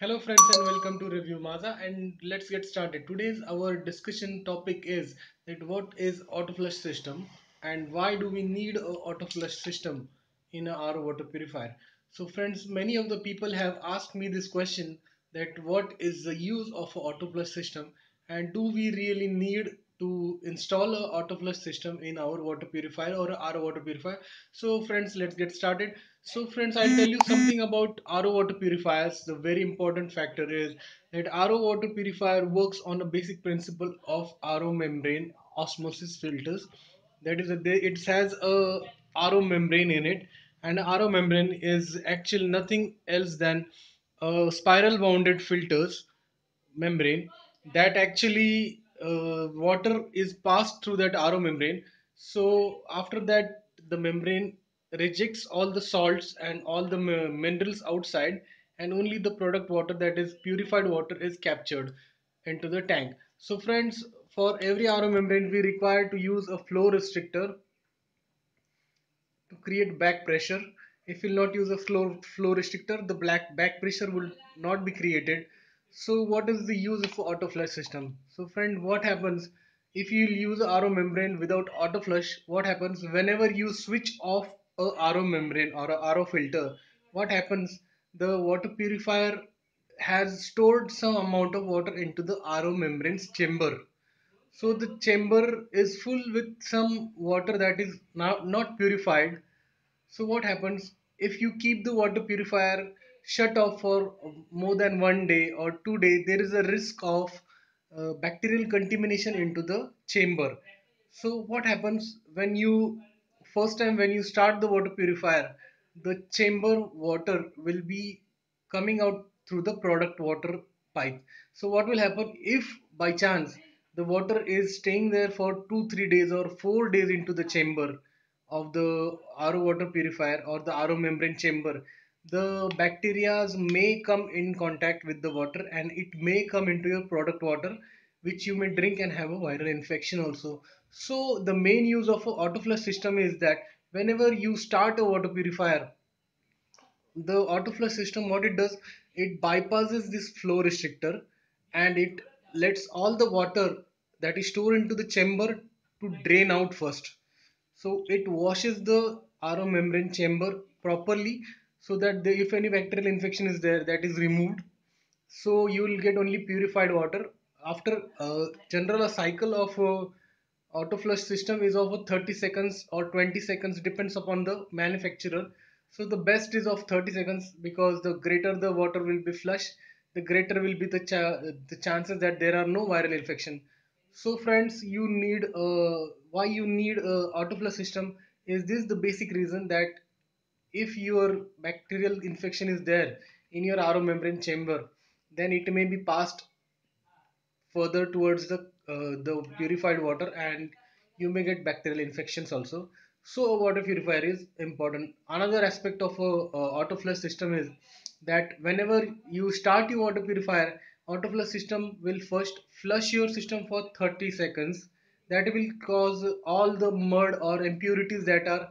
Hello friends and welcome to Review Maza and let's get started. Today's our discussion topic is that what is auto flush system and why do we need a auto flush system in our water purifier. So friends many of the people have asked me this question that what is the use of auto flush system and do we really need to install a auto flush system in our water purifier or our water purifier. So friends let's get started. So friends, I'll tell you something about RO water purifiers. The very important factor is that RO water purifier works on a basic principle of RO membrane osmosis filters. That is, it has a RO membrane in it, and RO membrane is actually nothing else than a spiral wounded filters membrane that actually uh, water is passed through that RO membrane. So after that, the membrane rejects all the salts and all the minerals outside and only the product water that is purified water is captured into the tank. So friends, for every RO membrane we require to use a flow restrictor to create back pressure. If we will not use a flow, flow restrictor, the black back pressure will not be created so what is the use of auto flush system? So friend, what happens if you use RO membrane without auto flush? What happens whenever you switch off a RO membrane or a RO filter? What happens? The water purifier has stored some amount of water into the RO membrane's chamber. So the chamber is full with some water that is now not purified. So what happens if you keep the water purifier shut off for more than one day or two days, there is a risk of uh, bacterial contamination into the chamber. So what happens when you first time when you start the water purifier, the chamber water will be coming out through the product water pipe. So what will happen if by chance the water is staying there for two, three days or four days into the chamber of the RO water purifier or the RO membrane chamber the bacterias may come in contact with the water and it may come into your product water which you may drink and have a viral infection also. So the main use of a auto flush system is that whenever you start a water purifier the auto flush system what it does it bypasses this flow restrictor and it lets all the water that is stored into the chamber to drain out first. So it washes the RO membrane chamber properly so that the, if any bacterial infection is there that is removed. So you will get only purified water. After uh, general cycle of uh, auto flush system is over 30 seconds or 20 seconds depends upon the manufacturer. So the best is of 30 seconds because the greater the water will be flush the greater will be the, cha the chances that there are no viral infection. So friends you need uh, why you need a auto flush system is this the basic reason that if your bacterial infection is there in your RO membrane chamber then it may be passed further towards the uh, the purified water and you may get bacterial infections also. So a water purifier is important. Another aspect of a, a auto flush system is that whenever you start your water purifier auto flush system will first flush your system for 30 seconds. That will cause all the mud or impurities that are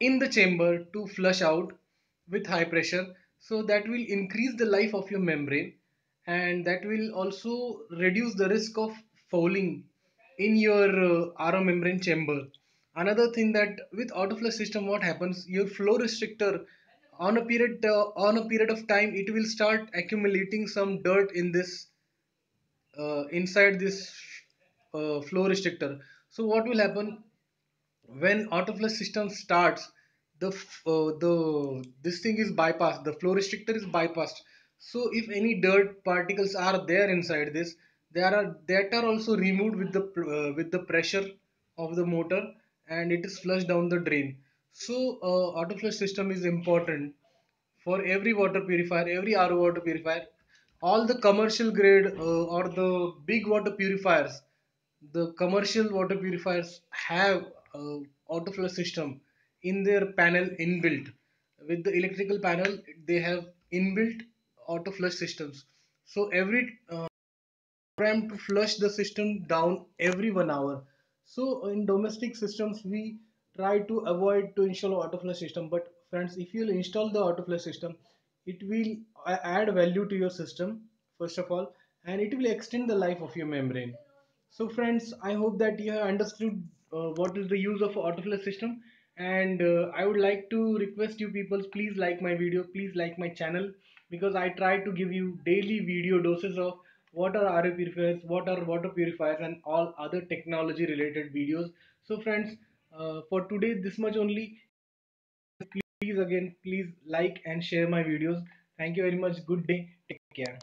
in the chamber to flush out with high pressure so that will increase the life of your membrane and that will also reduce the risk of fouling in your uh, RO membrane chamber. Another thing that with autoflush system what happens your flow restrictor on a period uh, on a period of time it will start accumulating some dirt in this uh, inside this uh, flow restrictor. So what will happen when autoflush system starts the uh, the this thing is bypassed the flow restrictor is bypassed. So if any dirt particles are there inside this they are that are also removed with the uh, with the pressure of the motor and it is flushed down the drain. So uh, autoflush system is important for every water purifier every RO water purifier all the commercial grade uh, or the big water purifiers the commercial water purifiers have auto flush system in their panel inbuilt. With the electrical panel they have inbuilt auto flush systems. So every uh, program to flush the system down every one hour. So in domestic systems we try to avoid to install auto flush system. But friends if you install the auto flush system it will add value to your system first of all and it will extend the life of your membrane. So friends i hope that you have understood uh, what is the use of autoflush system and uh, i would like to request you people please like my video please like my channel because i try to give you daily video doses of what are RO purifiers, what are water purifiers and all other technology related videos. So friends, uh, for today this much only. Please again, please like and share my videos. Thank you very much. Good day. Take care.